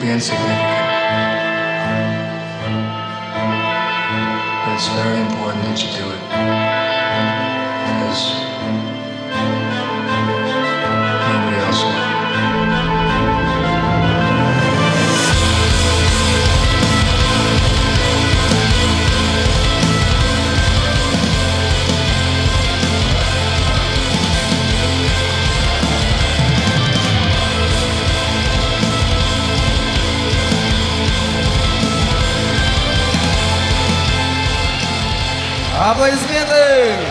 be insignificant. But it's very important that you do it. Аплодисменты!